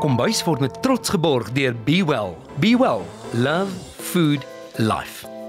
Kombuis word met trots geborg deur Be Well. Be Well, love, food, life.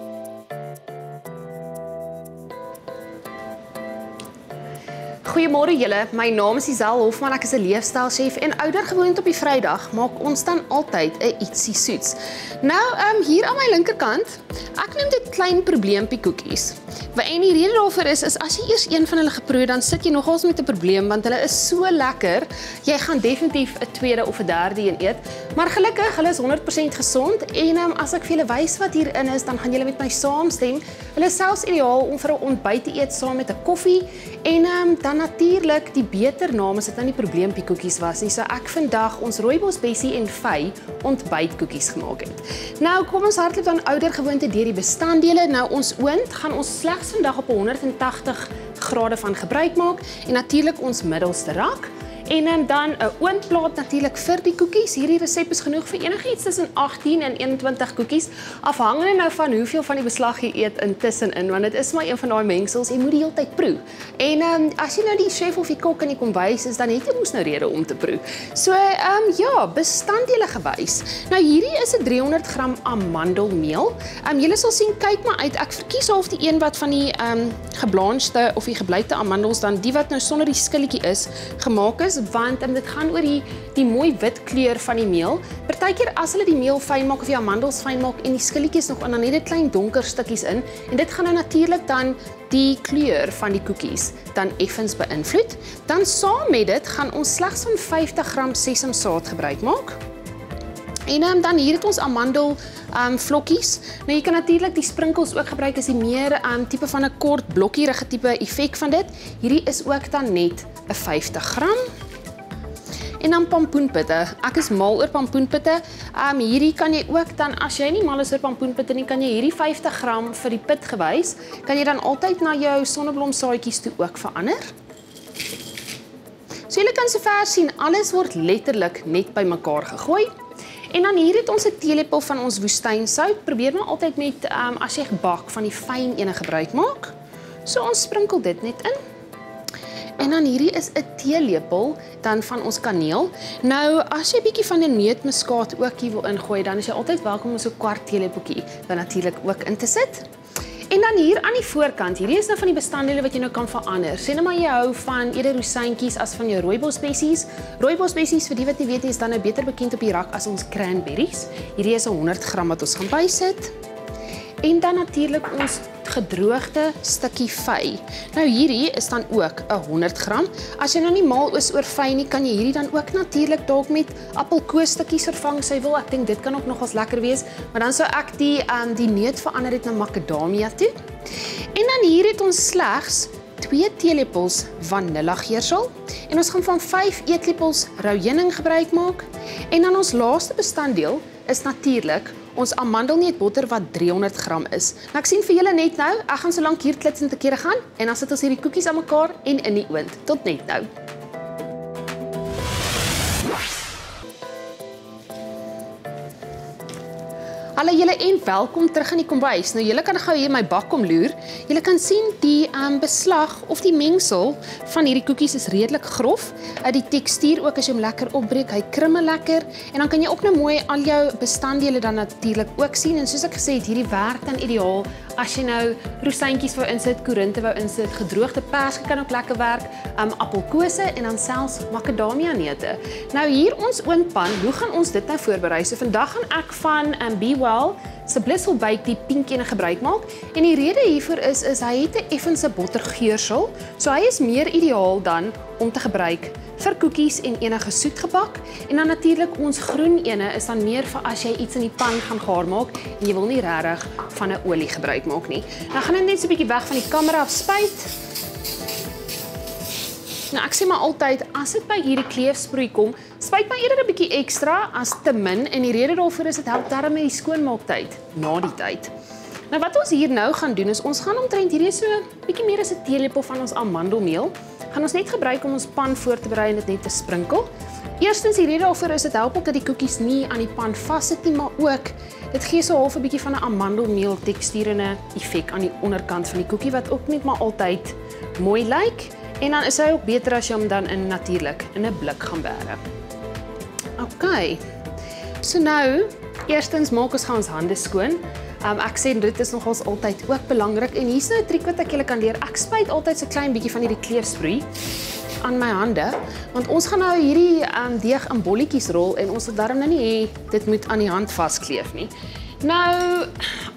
Goeiemôre julle. My naam is Isel Hofman. Ek is 'n leefstylchef en oudergewoond op die Vrydag maak ons dan altyd 'n ietsie soets. Nou, ehm um, hier aan my linkerkant, ek noem dit klein probleempie koekies. En die rede daarvoor is is as jy eers een van hulle geproe dan sit jy nogals met 'n probleem want hulle is so lekker. Jy gaan definitief 'n tweede of 'n derde een eet. Maar gelukkig, hulle is 100% gesond en um, as ek vir julle wys wat hierin is, dan gaan julle met my saamstem. Hulle is selfs ideaal om vir 'n ontbyt te eet saam met 'n koffie en um, dan natuurlik die beter naam as dit nou nie probleempie koekies was nie. So ek vandag ons rooibos bessie en vy ontbytkoekies gemaak het. Nou kom ons hardloop dan ouer gewoonte deur die bestanddele. Nou ons oond gaan ons slegs vandag op 180 grade van gebruik maak en natuurlik ons middelste rak. En dan 'n oondplaat natuurlik vir die koekies. Hierdie resep is genoeg vir enigiets tussen 18 en 21 koekies, afhangende nou van hoeveel van die beslag jy eet intussenin, want dit is maar een van daai mengsels, jy moet die hele tyd proe. En ehm um, as jy nou die chef of die kok in die kombuis is, dan het jy mos nou rede om te proe. So ehm um, ja, bestanddele gewys. Nou hierdie is 'n 300 gram amandelmeel. Ehm um, julle sal sien, kyk maar uit. Ek verkies half die een wat van die ehm um, geblancheerde of die gebleikte amandels dan die wat nou sonder die skilletjie is gemaak is want um, dit gaan oor die die mooi wit kleur van die meel. Partykeer as hulle die meel fyn maak of die amandels fyn maak en die skilletjies nog aan dan net 'n klein donker stukkies in en dit gaan nou natuurlik dan die kleur van die koekies dan effens beïnvloed. Dan saam met dit gaan ons slegs van 50 gram sesamsaad gebruik maak. En um, dan hier het ons amandel um vlokkies. Nou jy kan natuurlik die sprinkels ook gebruik as die meer um tipe van 'n kort blokkierige tipe effek van dit. Hierdie is ook dan net 'n 50 gram. En dan pompoenpitte. Ek is mal oor pompoenpitte. Um hierdie kan jy ook dan as jy nie mal is oor pompoenpitte nie, kan jy hierdie 50 gram vir die pit gewys, kan jy dan altyd na jou sonneblomsaadjies toe ook verander. So julle kan sover sien, alles word letterlik net bymekaar gegooi. En dan hier het ons 'n teelepel van ons woestynsout. Probeer maar altyd met um, as jy gebak van die fyn ene gebruik maak. So ons sprinkel dit net in. En dan hierdie is 'n teelepel dan van ons kaneel. Nou as jy bietjie van die neutmuskaat ook hier wil ingooi, dan is jy altyd welkom om so 'n kwart teelepeltjie dan natuurlik ook in te sit. En dan hier aan die voorkant, hierdie is nou van die bestanddele wat jy nou kan verander. Sê net maar jy hou van eerder roosyntjies as van jou rooibosbessies. Rooibosbessies vir die wat nie weet nie, is dan nou beter bekend op die rak as ons cranberries. Hierdie is 'n 100 gram wat ons gaan bysit. En dan natuurlik ons gedroogde stukkie vy. Nou hierdie is dan ook 'n 100 gram. As jy nou nie mal is oor vy nie, kan jy hierdie dan ook natuurlik dalk met appelkoos stukkies vervang sou wil. Ek dink dit kan ook nogals lekker wees, maar dan sou ek die um die neut verander het na makadamia toe. En dan hier het ons slegs 2 teelepels vanillageursel en ons gaan van 5 eetlepels rou heuning gebruik maak. En dan ons laaste bestanddeel is natuurlik ons amandelneutbotter wat 300 gram is. Nou ek sien vir julle net nou, ek gaan so lank hier klits en te kere gaan en dan sit ons hierdie koekies aan mekaar en in die oond. Tot net nou. Hallo julle en welkom terug in die kombuis. Nou julle kan gou hier my bak kom loer. Julle kan sien die um, beslag of die mengsel van hierdie koekies is redelik grof. Uh, die tekstuur ook as jy hom lekker opbreek, hy krimmel lekker en dan kan jy ook nou mooi al jou bestanddele dan natuurlik ook sien en soos ek gesê het, hierdie werk dan ideaal as jy nou rosyntjies wou insit, korinte wou insit, gedroogde perske kan ook lekker werk, um, appelkose en dan selfs makadamia neute. Nou hier ons oondpan, hoe gaan ons dit nou voorberei? So vandag gaan ek van um, Be Well se Blissful Bake die pink ene gebruik maak en die rede hiervoor is is hy het 'n effense bottergeursel, so hy is meer ideaal dan om te gebruik vir koekies en enige soetgebak en dan natuurlik ons groen ene is dan meer vir as jy iets in die pan gaan gaar maak en jy wil nie regtig van 'n olie gebruik maak nie. Nou gaan ek net so 'n bietjie weg van die kamera af spuit. Nou ek sê maar altyd as dit by hierdie kleefsproei kom, spuit maar eerder 'n bietjie ekstra as te min en die rede daarvoor is dit help darm met die skoonmaaktyd na die tyd. Nou wat ons hier nou gaan doen is ons gaan omtrent hierdie so bietjie meer as 'n teelepel van ons amandelmeel gaan ons net gebruik om ons pan voor te berei en dit net te sprinkel. Eerstens die rede daarvoor is dit help ook dat die koekies nie aan die pan vassit nie, maar ook dit gee so half 'n bietjie van 'n amandelmeel tekstuur en 'n effek aan die onderkant van die koekie wat ook net maar altyd mooi lyk en dan is hy ook beter as jy hom dan in natuurlik in 'n blik gaan bære. OK. So nou, eerstens maak ons gaan ons hande skoon. Um, ek sê dit is nogals altyd ook belangrik en hier's nou 'n triek wat ek julle kan leer. Ek spuit altyd so klein bietjie van hierdie kleefsproei aan my hande want ons gaan nou hierdie um, deeg in bolletjies rol en ons wil darm nou nie hê dit moet aan die hand vaskleef nie. Nou,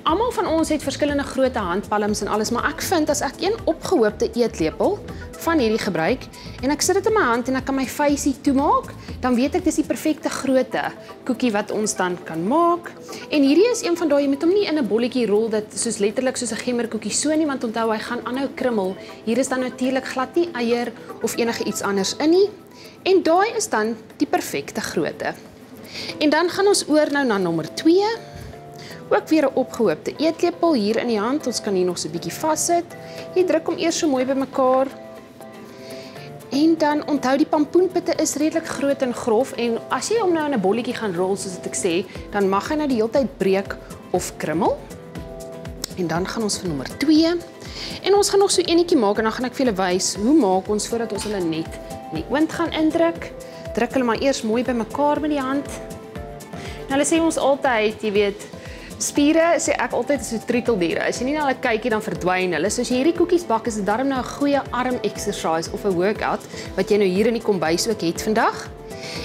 almal van ons het verskillende grootte handpalms en alles, maar ek vind as ek een opgehoopte eetlepel van hierdie gebruik en ek sit dit in my hand en ek kan my vuisie toemaak, dan weet ek dis die perfekte grootte koekie wat ons dan kan maak. En hierdie is een van daai jy moet hom nie in 'n bolletjie rol dit soos letterlik soos 'n gemmerkoekie so nie want onthou hy gaan aanhou krummel. Hier is dan natuurlik glad nie eier of enige iets anders in nie. En daai is dan die perfekte grootte. En dan gaan ons oor nou na nommer 2. Ook weer 'n opgehoopte eetlepel hier in die hand. Ons kan hier nog so 'n bietjie vassit. Jy druk hom eers so mooi bymekaar. En dan onthou die pampoenpitte is redelik groot en grof en as jy hom nou in 'n bolletjie gaan rol soos ek sê, dan mag hy nou die hele tyd breek of krummel. En dan gaan ons vir nommer 2. En ons gaan nog so enetjie maak en dan gaan ek vir julle wys hoe maak ons voordat ons hulle net in die oond gaan indruk. Druk hulle maar eers mooi bymekaar met die hand. Nou hulle sê ons altyd, jy weet, Spiere sê ek altyd is so treteldiere. As jy nie na hulle kykie dan verdwyn hulle. So as jy hierdie koekies bak is dit darm nou 'n goeie arm exercise of 'n workout wat jy nou hier in die kombuis ook het vandag.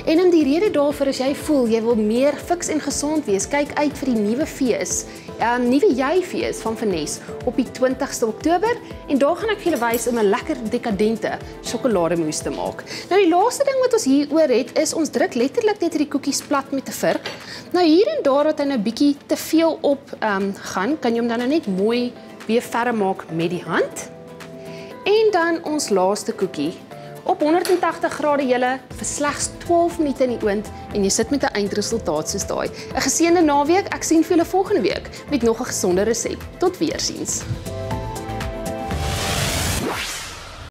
En in die rede daarvoor as jy voel jy wil meer fiks en gesond wees, kyk uit vir die nuwe fees. Um, Nuwe jy-fees van Finesse op die 20ste Oktober en daar gaan ek vir julle wys om 'n lekker dekadente sjokolademousse te maak. Nou die laaste ding wat ons hier oor het is ons druk letterlik net hierdie koekies plat met 'n vurk. Nou hier en daar wat hy nou bietjie te veel op ehm um, gaan, kan jy hom dan nou net mooi weer ferm maak met die hand. En dan ons laaste koekie op 180 grade julle vir slegs 12 minute in die oond en jy sit met 'n eindresultaat soos daai. 'n Geseënde naweek. Ek sien vir julle volgende week met nog 'n gesonde resep. Tot weer siens.